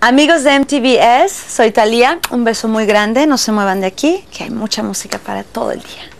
Amigos de MTVS, soy Talía. Un beso muy grande. No se muevan de aquí, que hay mucha música para todo el día.